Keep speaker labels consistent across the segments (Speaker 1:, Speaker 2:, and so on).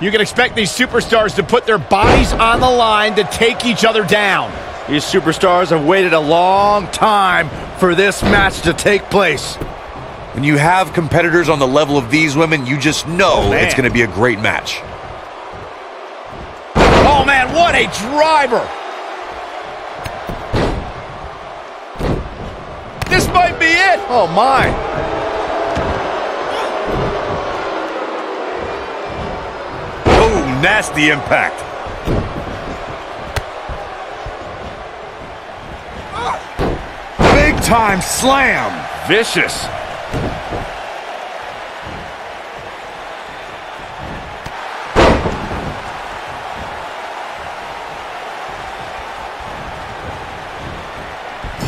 Speaker 1: You can expect these superstars to put their bodies on the line to take each other down.
Speaker 2: These superstars have waited a long time for this match to take place.
Speaker 3: When you have competitors on the level of these women, you just know
Speaker 1: Oh,
Speaker 3: it's going to be a great match.
Speaker 1: Oh, man, what a driver. This might be it.
Speaker 2: Oh, my.
Speaker 3: Nasty impact. Big time slam.
Speaker 2: Vicious.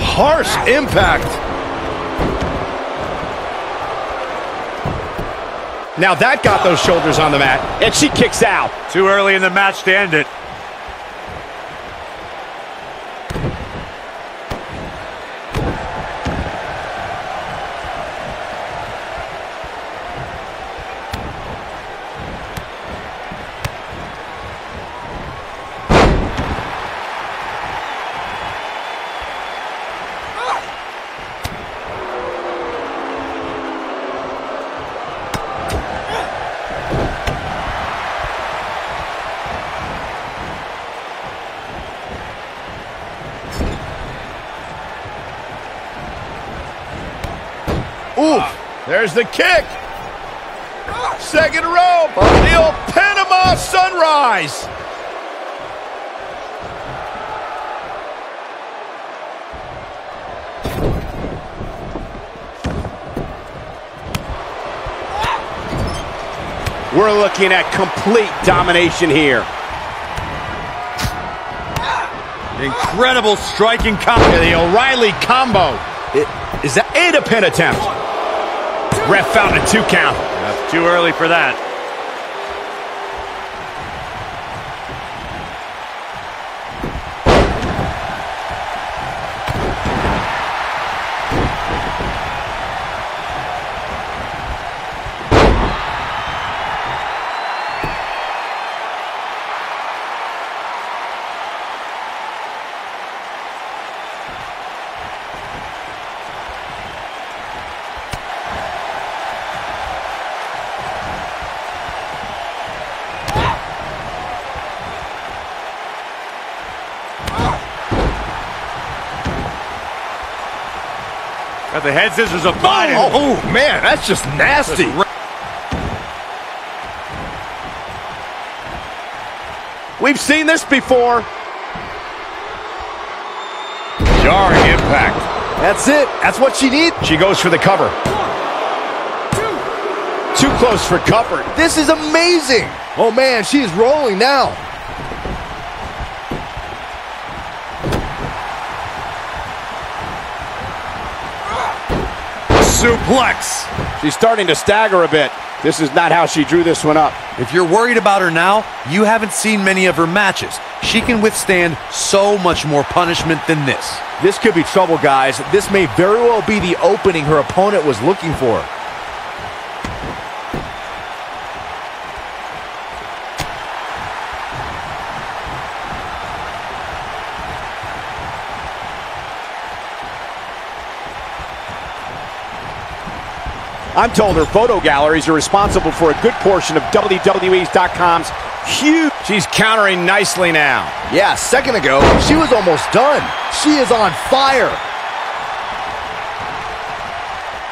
Speaker 2: Harsh impact.
Speaker 1: Now that got those shoulders on the mat, and she kicks out.
Speaker 2: Too early in the match to end it.
Speaker 1: Ooh, there's the kick. Second the old Panama Sunrise. We're looking at complete domination here.
Speaker 2: Incredible striking combo.
Speaker 1: The O'Reilly combo. It- Is that eight a pin attempt? Ref found a two count.
Speaker 2: That's too early for that. The head scissors of Biden.
Speaker 1: Oh, oh, man, that's just nasty. We've seen this before.
Speaker 2: Jarring impact.
Speaker 1: That's it. That's what she needs. She goes for the cover. Too close for cover.
Speaker 4: This is amazing. Oh man, she is rolling now.
Speaker 2: Suplex.
Speaker 1: She's starting to stagger a bit. This is not how she drew this one up.
Speaker 3: If you're worried about her now, you haven't seen many of her matches. She can withstand so much more punishment than this.
Speaker 4: This could be trouble, guys. This may very well be the opening her opponent was looking for.
Speaker 1: I'm told her photo galleries are responsible for a good portion of WWE's.com's huge. She's countering nicely now.
Speaker 4: Yeah, a second ago, she was almost done. She is on fire.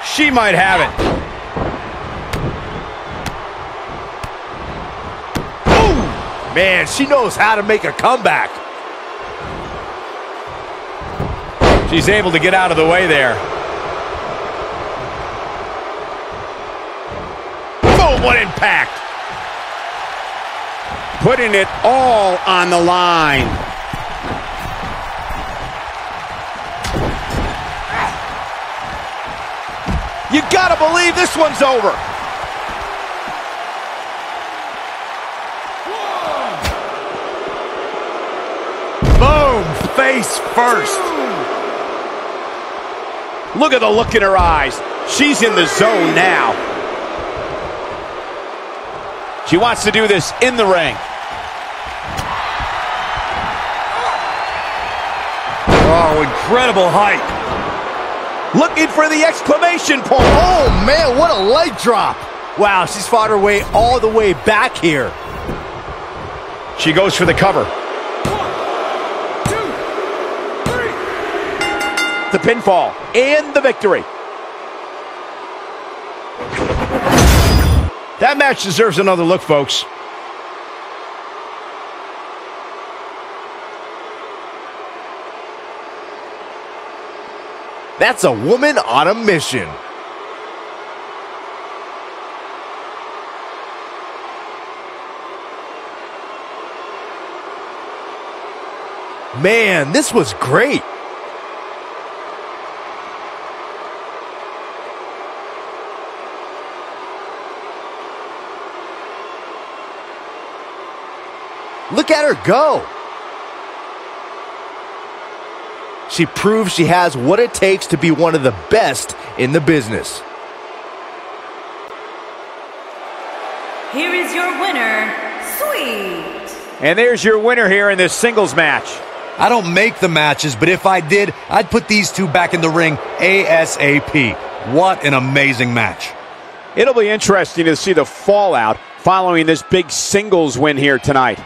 Speaker 1: She might have it.
Speaker 4: Ooh, man, she knows how to make a comeback.
Speaker 1: She's able to get out of the way there. Boom, what impact! Putting it all on the line. You gotta believe this one's over.
Speaker 2: Boom. Face first.
Speaker 1: Look at the look in her eyes. She's in the zone now. She wants to do this in the ring.
Speaker 2: Oh, incredible height.
Speaker 1: Looking for the exclamation point.
Speaker 4: Oh, man, what a leg drop. Wow, she's fought her way all the way back here.
Speaker 1: She goes for the cover. The pinfall and the victory.
Speaker 2: That match deserves another look, folks.
Speaker 4: That's a woman on a mission. Man, this was great. Look at her go. She proves she has what it takes to be one of the best in the business.
Speaker 5: Here is your winner, Sweet.
Speaker 1: And there's your winner here in this singles match.
Speaker 3: I don't make the matches, but if I did, I'd put these two back in the ring ASAP. What an amazing match.
Speaker 1: It'll be interesting to see the fallout following this big singles win here tonight.